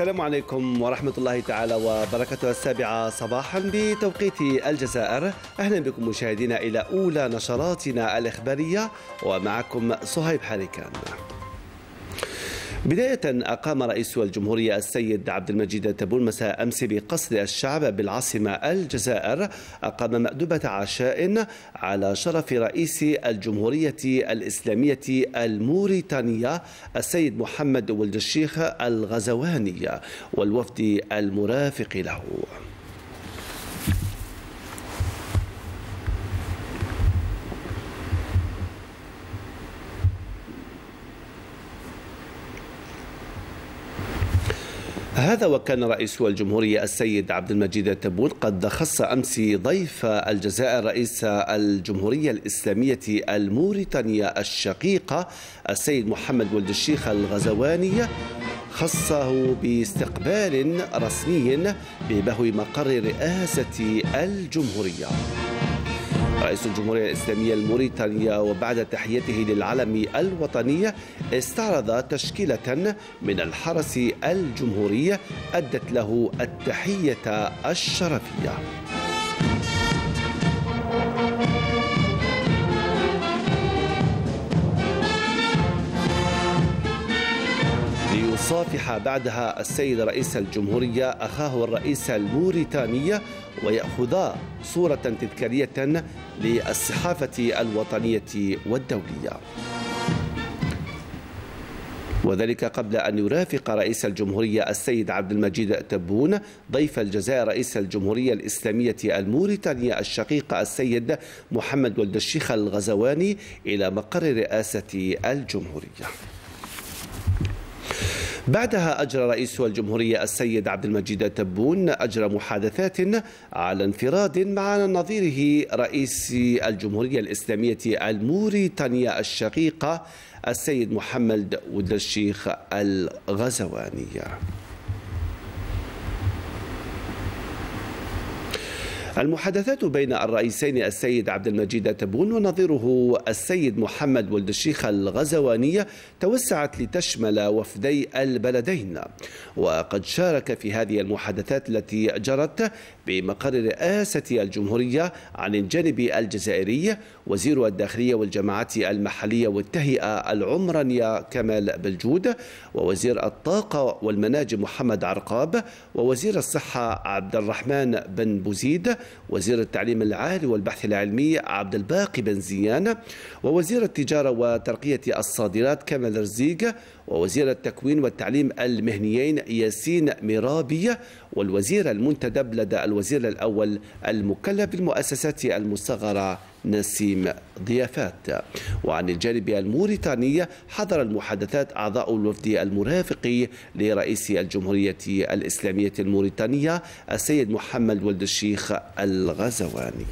السلام عليكم ورحمة الله تعالى وبركاته السابعة صباحا بتوقيت الجزائر. أهلا بكم مشاهدينا إلى أولى نشراتنا الإخبارية ومعكم صهيب حريكان. بداية أقام رئيس الجمهورية السيد عبد المجيد تبون مساء أمس بقصر الشعب بالعاصمة الجزائر أقام مأدبة عشاء على شرف رئيس الجمهورية الإسلامية الموريتانية السيد محمد ولد الشيخ الغزواني والوفد المرافق له. هذا وكان رئيس الجمهورية السيد عبد المجيد تبون قد خص أمس ضيف الجزائر رئيس الجمهورية الإسلامية الموريتانية الشقيقة السيد محمد ولد الشيخ الغزواني خصه باستقبال رسمي ببهو مقر رئاسة الجمهورية. رئيس الجمهورية الإسلامية الموريتانية وبعد تحيته للعلم الوطني استعرض تشكيلة من الحرس الجمهوري أدت له التحية الشرفية. ليصافح بعدها السيد رئيس الجمهورية أخاه الرئيس الموريتاني ويأخذا صورة تذكارية للصحافة الوطنية والدولية. وذلك قبل أن يرافق رئيس الجمهورية السيد عبد المجيد تبون ضيف الجزائر رئيس الجمهورية الإسلامية الموريتانية الشقيق السيد محمد ولد الشيخ الغزواني إلى مقر رئاسة الجمهورية. بعدها أجرى رئيس الجمهورية السيد عبد المجيد تبون أجرى محادثات على انفراد مع نظيره رئيس الجمهورية الإسلامية الموريتانية الشقيقة السيد محمد ولد الشيخ الغزواني. المحادثات بين الرئيسين السيد عبد المجيد تبون ونظيره السيد محمد ولد الشيخ الغزواني توسعت لتشمل وفدي البلدين. وقد شارك في هذه المحادثات التي جرت بمقر رئاسة الجمهورية عن الجانب الجزائري وزير الداخلية والجماعات المحلية والتهيئة العمرانية كمال بلجود ووزير الطاقة والمناجم محمد عرقاب ووزير الصحة عبد الرحمن بن بوزيد وزير التعليم العالي والبحث العلمي عبد الباقي بن زيان ووزير التجارة وترقية الصادرات كمال رزيق ووزير التكوين والتعليم المهنيين ياسين ميرابي والوزير المنتدب لدى الوزير الأول المكلف بالمؤسسات المصغرة نسيم ضيافات. وعن الجانب الموريتاني حضر المحادثات أعضاء الوفد المرافق لرئيس الجمهورية الإسلامية الموريتانية السيد محمد ولد الشيخ الغزواني.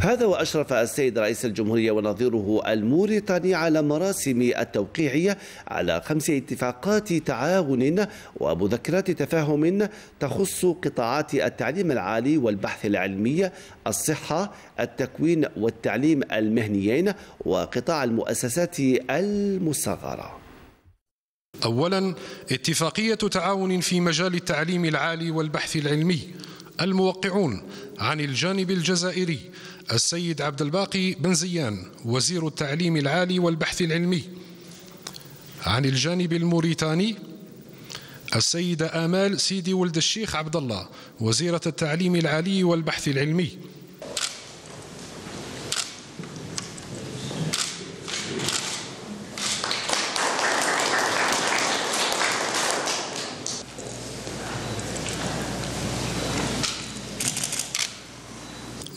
هذا وأشرف السيد رئيس الجمهورية ونظيره الموريتاني على مراسم التوقيع على خمس اتفاقات تعاون ومذكرات تفاهم تخص قطاعات التعليم العالي والبحث العلمي الصحة التكوين والتعليم المهنيين وقطاع المؤسسات المصغرة. اولا اتفاقية تعاون في مجال التعليم العالي والبحث العلمي. الموقعون عن الجانب الجزائري السيد عبد الباقي بن زيان وزير التعليم العالي والبحث العلمي. عن الجانب الموريتاني السيدة آمال سيدي ولد الشيخ عبد الله وزيرة التعليم العالي والبحث العلمي.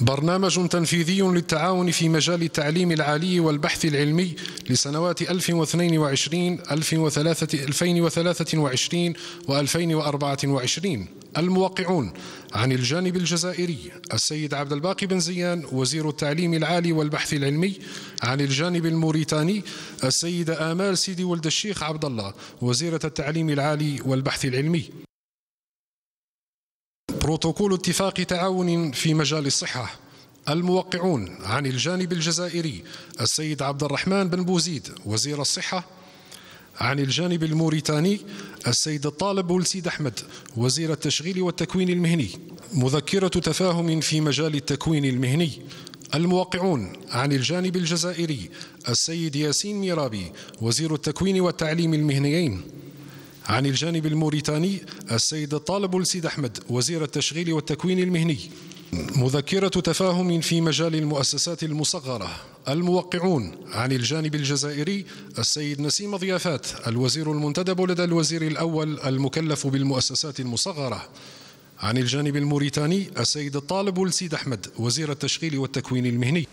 برنامج تنفيذي للتعاون في مجال التعليم العالي والبحث العلمي لسنوات 2022 2023 و2024 الموقعون عن الجانب الجزائري السيد عبد الباقي بن زيان وزير التعليم العالي والبحث العلمي عن الجانب الموريتاني السيدة آمال سيدي ولد الشيخ عبد الله وزيرة التعليم العالي والبحث العلمي. بروتوكول اتفاق تعاون في مجال الصحة. الموقعون عن الجانب الجزائري السيد عبد الرحمن بن بوزيد وزير الصحة. عن الجانب الموريتاني السيد الطالب ولسيد أحمد وزير التشغيل والتكوين المهني. مذكرة تفاهم في مجال التكوين المهني. الموقعون عن الجانب الجزائري السيد ياسين ميرابي وزير التكوين والتعليم المهنيين. عن الجانب الموريتاني السيد الطالب السيد أحمد وزير التشغيل والتكوين المهني. مذكرة تفاهم في مجال المؤسسات المصغرة. الموقعون عن الجانب الجزائري السيد نسيم ضيافات الوزير المنتدب لدى الوزير الأول المكلف بالمؤسسات المصغرة. عن الجانب الموريتاني السيد الطالب السيد أحمد وزير التشغيل والتكوين المهني.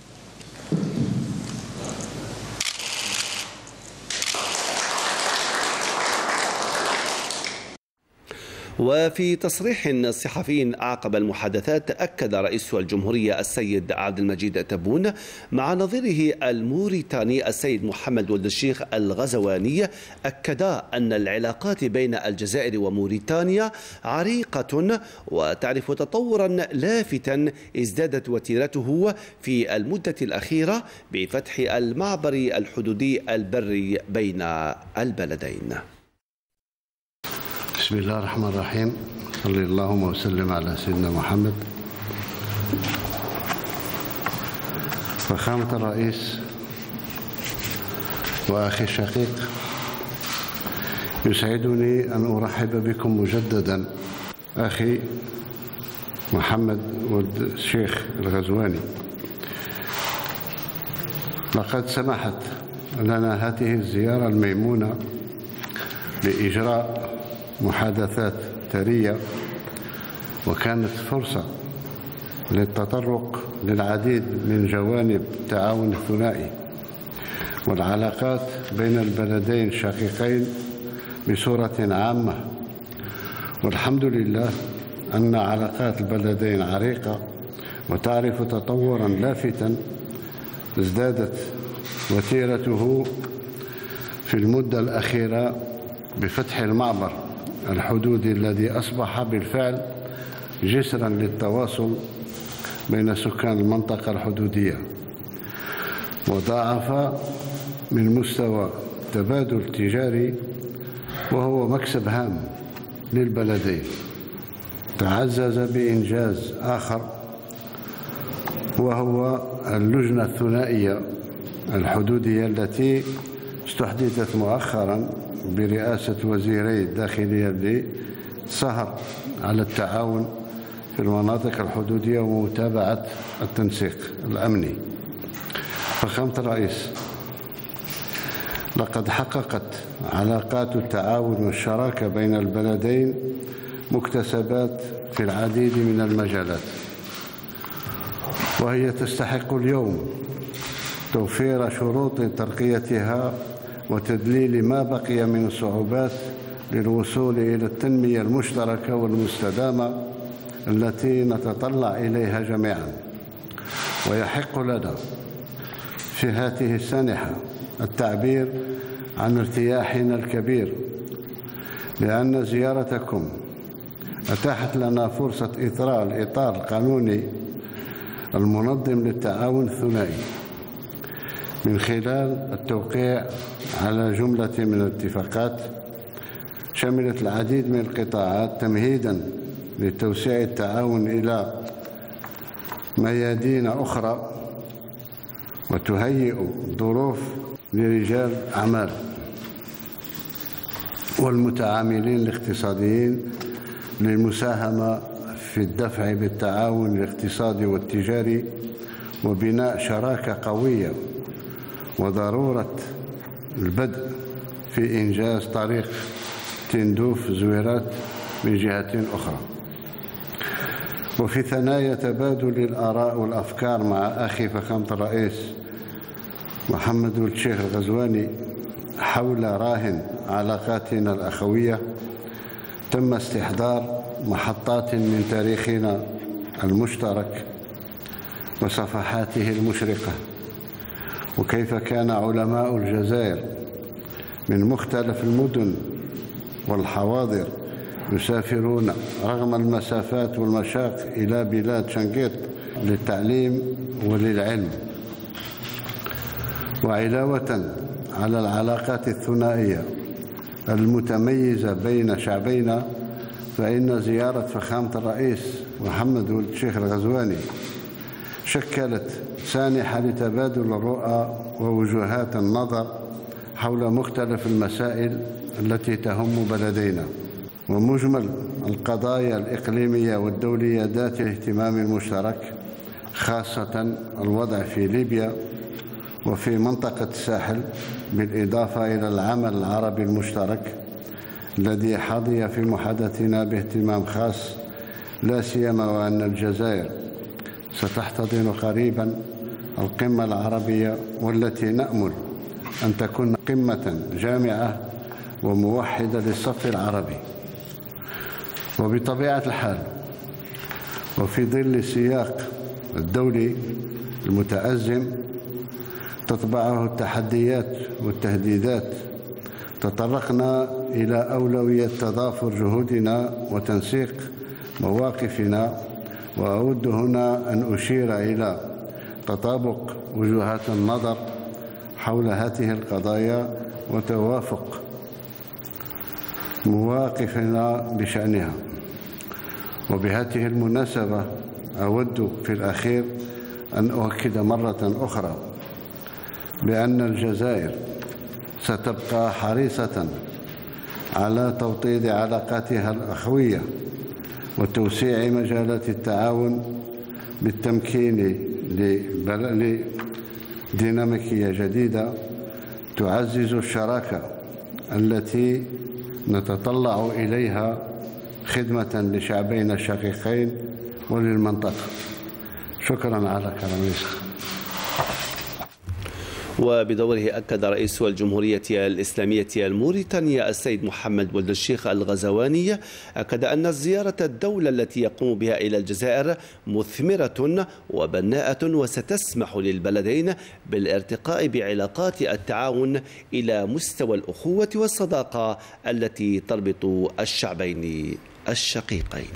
وفي تصريح صحفي عقب المحادثات أكد رئيس الجمهورية السيد عبد المجيد تبون مع نظيره الموريتاني السيد محمد ولد الشيخ الغزواني أكدا أن العلاقات بين الجزائر وموريتانيا عريقة وتعرف تطورا لافتا ازدادت وتيرته في المدة الأخيرة بفتح المعبر الحدودي البري بين البلدين. بسم الله الرحمن الرحيم صلى اللهم وسلم على سيدنا محمد فخامة الرئيس وأخي الشقيق يسعدني أن أرحب بكم مجددا أخي محمد ولد الشيخ الغزواني لقد سمحت لنا هذه الزيارة الميمونة لإجراء محادثات ثرية وكانت فرصة للتطرق للعديد من جوانب التعاون الثنائي والعلاقات بين البلدين الشقيقين بصورة عامة والحمد لله أن علاقات البلدين عريقة وتعرف تطورا لافتا ازدادت وتيرته في المدة الأخيرة بفتح المعبر. الحدودي الذي أصبح بالفعل جسرا للتواصل بين سكان المنطقة الحدودية وضاعف من مستوى التبادل التجاري وهو مكسب هام للبلدين. تعزز بإنجاز آخر وهو اللجنة الثنائية الحدودية التي استحدثت مؤخرا برئاسة وزيري الداخلية للسهر على التعاون في المناطق الحدودية ومتابعة التنسيق الأمني. فخامة الرئيس لقد حققت علاقات التعاون والشراكة بين البلدين مكتسبات في العديد من المجالات وهي تستحق اليوم توفير شروط ترقيتها وتدليل ما بقي من صعوبات للوصول إلى التنمية المشتركة والمستدامة التي نتطلع إليها جميعا. ويحق لنا في هذه السانحة التعبير عن ارتياحنا الكبير لأن زيارتكم أتاحت لنا فرصة إثراء الإطار القانوني المنظم للتعاون الثنائي. من خلال التوقيع على جملة من الاتفاقات شملت العديد من القطاعات تمهيدا لتوسيع التعاون إلى ميادين أخرى وتهيئ ظروف لرجال أعمال والمتعاملين الاقتصاديين للمساهمة في الدفع بالتعاون الاقتصادي والتجاري وبناء شراكة قوية وضرورة البدء في إنجاز طريق تندوف زويرات من جهة أخرى. وفي ثنايا تبادل الآراء والأفكار مع أخي فخامة الرئيس محمد الشيخ الغزواني حول راهن علاقاتنا الأخوية تم استحضار محطات من تاريخنا المشترك وصفحاته المشرقة. وكيف كان علماء الجزائر من مختلف المدن والحواضر يسافرون رغم المسافات والمشاق إلى بلاد شنقيط للتعليم وللعلم وعلاوة على العلاقات الثنائية المتميزة بين شعبينا فإن زيارة فخامة الرئيس محمد الشيخ الغزواني شكلت سانحة لتبادل الرؤى ووجهات النظر حول مختلف المسائل التي تهم بلدينا ومجمل القضايا الإقليمية والدولية ذات الاهتمام المشترك خاصة الوضع في ليبيا وفي منطقة الساحل بالإضافة إلى العمل العربي المشترك الذي حظي في محادثتنا باهتمام خاص لا سيما وأن الجزائر ستحتضن قريبا القمة العربية والتي نأمل أن تكون قمة جامعة وموحدة للصف العربي. وبطبيعة الحال وفي ظل السياق الدولي المتأزم تتبعه التحديات والتهديدات تطرقنا إلى أولوية تضافر جهودنا وتنسيق مواقفنا وأود هنا أن أشير إلى تطابق وجهات النظر حول هذه القضايا وتوافق مواقفنا بشأنها. وبهذه المناسبة أود في الأخير أن أؤكد مرة أخرى بأن الجزائر ستبقى حريصة على توطيد علاقاتها الأخوية وتوسيع مجالات التعاون بالتمكين لديناميكية جديدة تعزز الشراكة التي نتطلع إليها خدمة لشعبين الشقيقين وللمنطقة. شكرا على كلامك. وبدوره أكد رئيس الجمهورية الإسلامية الموريتانية السيد محمد ولد الشيخ الغزواني أكد أن زيارة الدولة التي يقوم بها إلى الجزائر مثمرة وبناءة وستسمح للبلدين بالارتقاء بعلاقات التعاون إلى مستوى الأخوة والصداقة التي تربط الشعبين الشقيقين.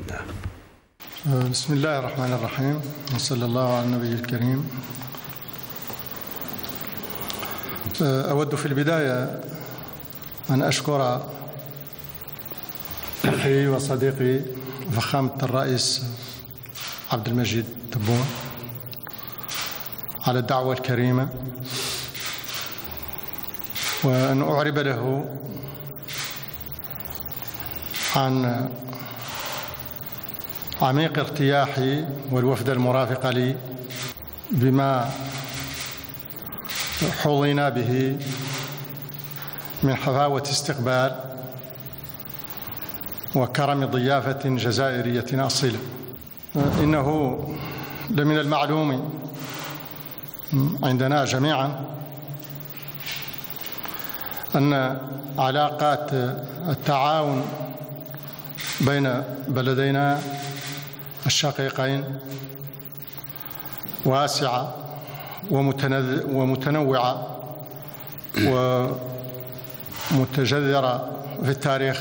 بسم الله الرحمن الرحيم وصلى الله على النبي الكريم. أود في البداية أن أشكر أخي وصديقي فخامة الرئيس عبد المجيد تبون على الدعوة الكريمة وأن أعرب له عن عميق ارتياحي والوفد المرافق لي بما حظينا به من حفاوة استقبال وكرم ضيافة جزائرية أصيلة. إنه لمن المعلوم عندنا جميعا أن علاقات التعاون بين بلدينا الشقيقين واسعة ومتنوعة ومتجذرة في التاريخ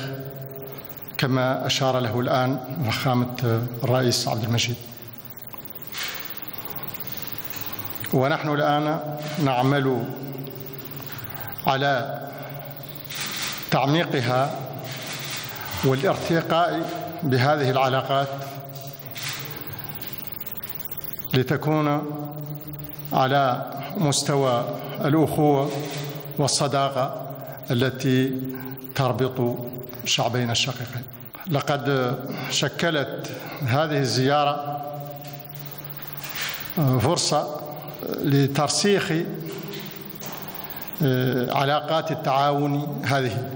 كما أشار له الآن فخامة الرئيس عبد المجيد. ونحن الآن نعمل على تعميقها والارتقاء بهذه العلاقات لتكون على مستوى الأخوة والصداقة التي تربط شعبين الشقيقين. لقد شكلت هذه الزيارة فرصة لترسيخ علاقات التعاون هذه.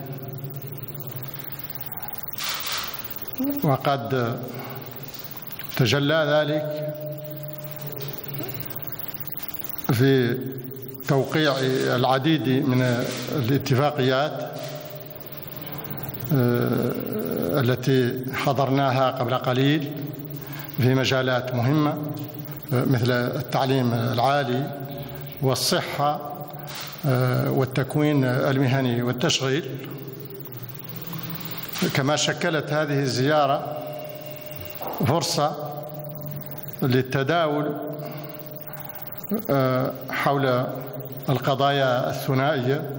وقد تجلى ذلك في توقيع العديد من الاتفاقيات آه، التي حضرناها قبل قليل في مجالات مهمة آه، مثل التعليم العالي والصحة آه، والتكوين المهني والتشغيل. كما شكلت هذه الزيارة فرصة للتداول حول القضايا الثنائية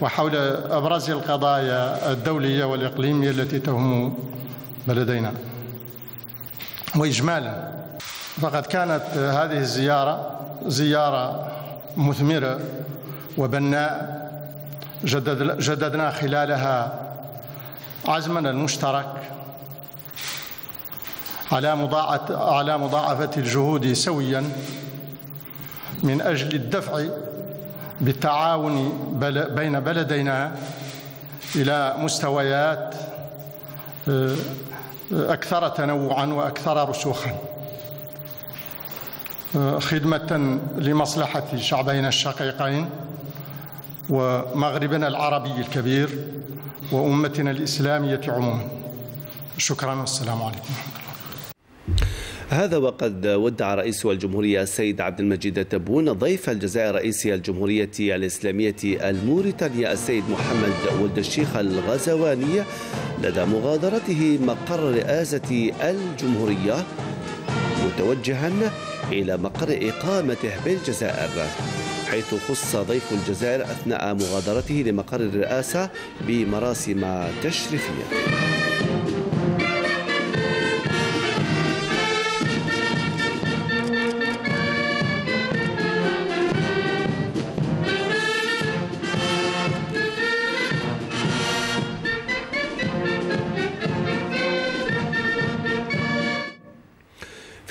وحول أبرز القضايا الدولية والإقليمية التي تهم بلدينا. وإجمالا فقد كانت هذه الزيارة زيارة مثمرة وبناء جدد جددنا خلالها عزمنا المشترك على مضاعفة الجهود سويا. من أجل الدفع بالتعاون بين بلدينا إلى مستويات آه، أكثر تنوعا وأكثر رسوخا. آه، خدمة لمصلحة شعبينا الشقيقين ومغربنا العربي الكبير وأمتنا الإسلامية عموما. شكرا والسلام عليكم. هذا وقد ودع رئيس الجمهورية السيد عبد المجيد التبون ضيف الجزائر رئيس الجمهورية الإسلامية الموريتانية السيد محمد ولد الشيخ الغزواني لدى مغادرته مقر رئاسة الجمهورية متوجها إلى مقر إقامته بالجزائر حيث خص ضيف الجزائر أثناء مغادرته لمقر الرئاسة بمراسم تشريفية.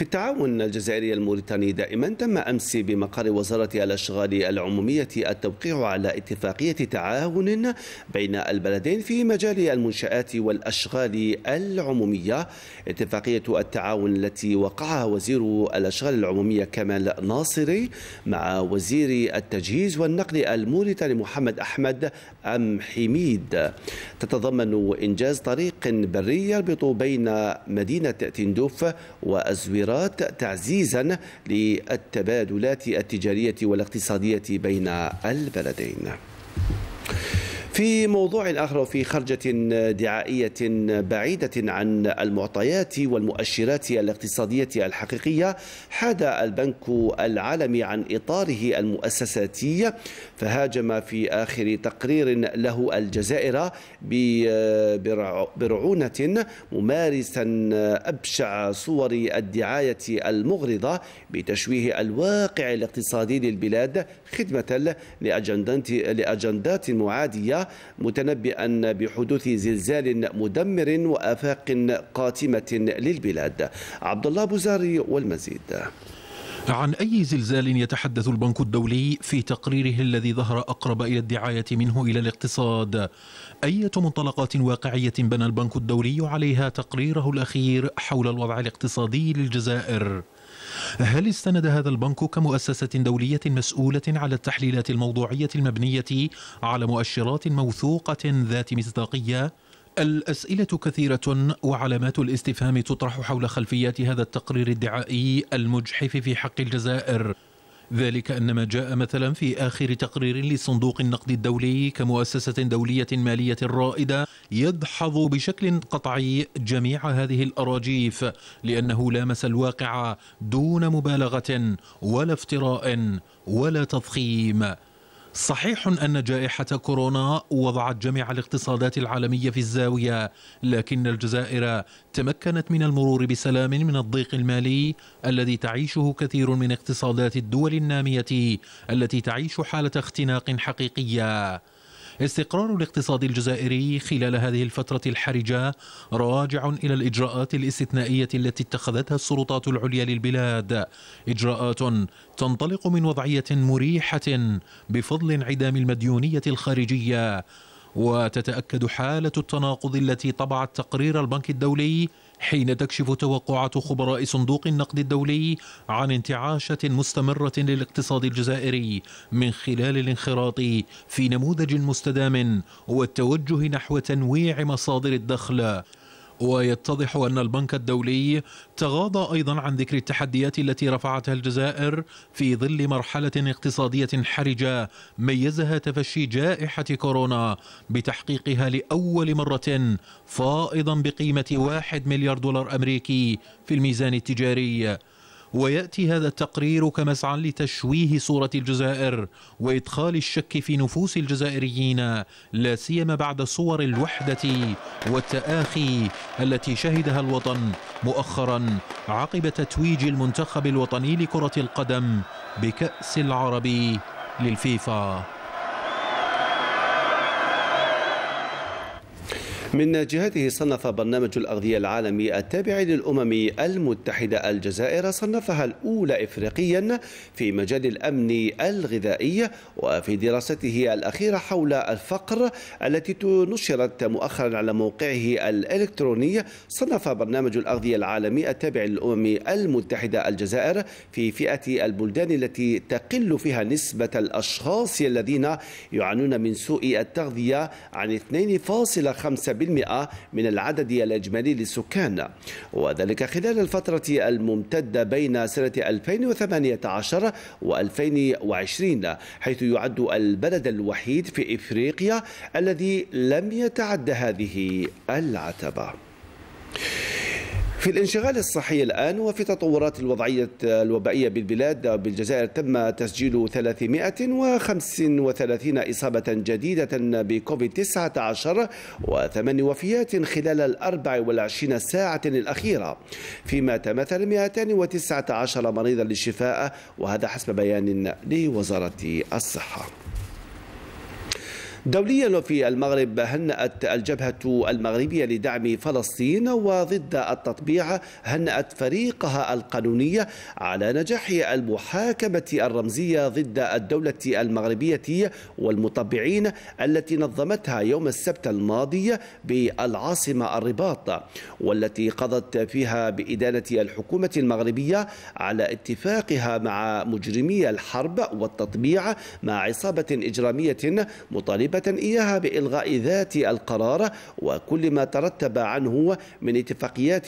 التعاون الجزائري الموريتاني دائما تم أمس بمقر وزارة الأشغال العمومية التوقيع على اتفاقية تعاون بين البلدين في مجال المنشآت والأشغال العمومية. اتفاقية التعاون التي وقعها وزير الأشغال العمومية كمال ناصري مع وزير التجهيز والنقل الموريتاني محمد أحمد أم حميد تتضمن إنجاز طريق بري يربط بين مدينة تندوف وأزوير التطويرات تعزيزا للتبادلات التجارية والاقتصادية بين البلدين. في موضوع آخر وفي خرجة دعائية بعيدة عن المعطيات والمؤشرات الاقتصادية الحقيقية حاد البنك العالمي عن إطاره المؤسساتي فهاجم في آخر تقرير له الجزائر برعونة ممارسا أبشع صور الدعاية المغرضة بتشويه الواقع الاقتصادي للبلاد خدمة لأجندات معادية متنبئا بحدوث زلزال مدمر وآفاق قاتمة للبلاد. عبد الله بوزاري والمزيد. عن أي زلزال يتحدث البنك الدولي في تقريره الذي ظهر أقرب إلى الدعاية منه إلى الاقتصاد؟ أية منطلقات واقعية بنى البنك الدولي عليها تقريره الأخير حول الوضع الاقتصادي للجزائر؟ هل استند هذا البنك كمؤسسة دولية مسؤولة على التحليلات الموضوعية المبنية على مؤشرات موثوقة ذات مصداقية؟ الأسئلة كثيرة وعلامات الاستفهام تطرح حول خلفيات هذا التقرير الدعائي المجحف في حق الجزائر ذلك أن ما جاء مثلا في آخر تقرير لصندوق النقد الدولي كمؤسسة دولية مالية رائدة يدحض بشكل قطعي جميع هذه الأراجيف لأنه لامس الواقع دون مبالغة ولا افتراء ولا تضخيم. صحيح أن جائحة كورونا وضعت جميع الاقتصادات العالمية في الزاوية لكن الجزائر تمكنت من المرور بسلام من الضيق المالي الذي تعيشه كثير من اقتصادات الدول النامية التي تعيش حالة اختناق حقيقية. استقرار الاقتصاد الجزائري خلال هذه الفترة الحرجة راجع إلى الإجراءات الاستثنائية التي اتخذتها السلطات العليا للبلاد. إجراءات تنطلق من وضعية مريحة بفضل انعدام المديونية الخارجية وتتأكد حالة التناقض التي طبعت تقرير البنك الدولي حين تكشف توقعات خبراء صندوق النقد الدولي عن انتعاشة مستمرة للاقتصاد الجزائري من خلال الانخراط في نموذج مستدام والتوجه نحو تنويع مصادر الدخل ويتضح أن البنك الدولي تغاضى أيضا عن ذكر التحديات التي رفعتها الجزائر في ظل مرحلة اقتصادية حرجة ميزها تفشي جائحة كورونا بتحقيقها لأول مرة فائضا بقيمة واحد مليار دولار أمريكي في الميزان التجاري. ويأتي هذا التقرير كمسعى لتشويه صورة الجزائر وإدخال الشك في نفوس الجزائريين لا سيما بعد صور الوحدة والتآخي التي شهدها الوطن مؤخرا عقب تتويج المنتخب الوطني لكرة القدم بكأس العربي للفيفا. من جهته صنف برنامج الأغذية العالمي التابع للأمم المتحدة الجزائر صنفها الأولى إفريقيا في مجال الأمن الغذائي وفي دراسته الأخيرة حول الفقر التي نشرت مؤخرا على موقعه الإلكتروني. صنف برنامج الأغذية العالمي التابع للأمم المتحدة الجزائر في فئة البلدان التي تقل فيها نسبة الأشخاص الذين يعانون من سوء التغذية عن 2.5 بالمئة من العدد الإجمالي للسكان. وذلك خلال الفترة الممتدة بين سنة 2018 و2020 حيث يعد البلد الوحيد في إفريقيا الذي لم يتعد هذه العتبة. في الانشغال الصحي الآن وفي تطورات الوضعية الوبائية بالبلاد بالجزائر تم تسجيل 335 إصابة جديدة بكوفيد 19 وثمان وفيات خلال ال 24 ساعة الأخيرة فيما تمثل 219 مريضا للشفاء وهذا حسب بيان لوزارة الصحة. دوليا وفي المغرب هنأت الجبهة المغربية لدعم فلسطين وضد التطبيع هنأت فريقها القانونية على نجاح المحاكمة الرمزية ضد الدولة المغربية والمطبعين التي نظمتها يوم السبت الماضي بالعاصمة الرباط والتي قضت فيها بإدانة الحكومة المغربية على اتفاقها مع مجرمي الحرب والتطبيع مع عصابة إجرامية مطالبة إياها بإلغاء ذات القرار وكل ما ترتب عنه من اتفاقيات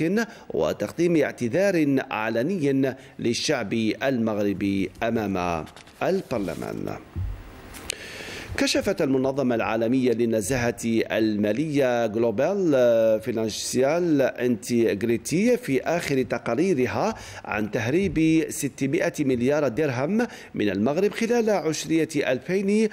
وتقديم اعتذار علني للشعب المغربي أمام البرلمان. كشفت المنظمة العالمية للنزاهة المالية Global Financial Integrity في آخر تقاريرها عن تهريب 600 مليار درهم من المغرب خلال عشرية 2009-2018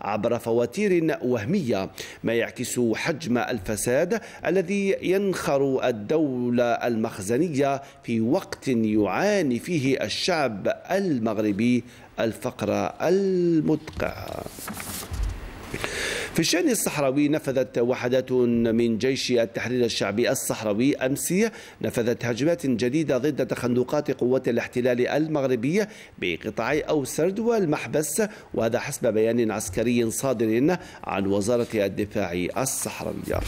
عبر فواتير وهمية. ما يعكس حجم الفساد الذي ينخر الدولة المخزنية في وقت يعاني فيه الشعب المغربي الفقرة المدقع في الشأن الصحراوي نفذت وحدات من جيش التحرير الشعبي الصحراوي أمس نفذت هجمات جديدة ضد تخندقات قوات الاحتلال المغربية بقطاعي أوسرد والمحبس وهذا حسب بيان عسكري صادر عن وزارة الدفاع الصحراوية.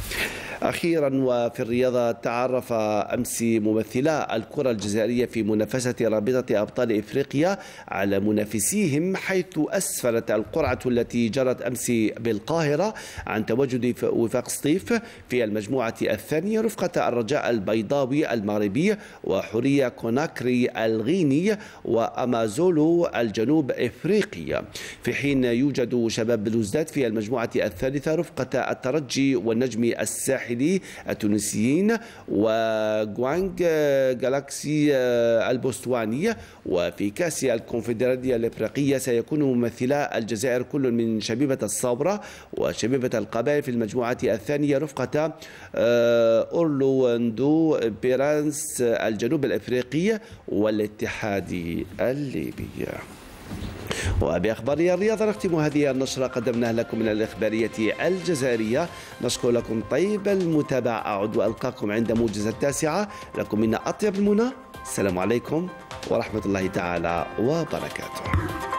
أخيرا وفي الرياضة تعرف أمس ممثلا الكرة الجزائرية في منافسة رابطة أبطال إفريقيا على منافسيهم حيث أسفلت القرعة التي جرت أمس بالقاهرة عن تواجد وفاق سطيف في المجموعة الثانية رفقة الرجاء البيضاوي المغربي وحورية كوناكري الغيني وأمازولو الجنوب إفريقي في حين يوجد شباب بلوزداد في المجموعة الثالثة رفقة الترجي والنجم الساحلي الساحلي التونسيين وغوانغ جالاكسي البوستواني وفي كأس الكونفدرالية الإفريقية سيكون ممثلا الجزائر كل من شبيبة الساورة وشبيبة القبائل في المجموعة الثانية رفقة أورلاندو بايرتس الجنوب الإفريقي والاتحاد الليبي. وبأخبار الرياضة نختم هذه النشرة. قدمناها لكم من الإخبارية الجزائرية. نشكر لكم طيب المتابعة. أعود وألقاكم عند موجز التاسعة. لكم منا أطيب المنى. السلام عليكم ورحمة الله تعالى وبركاته.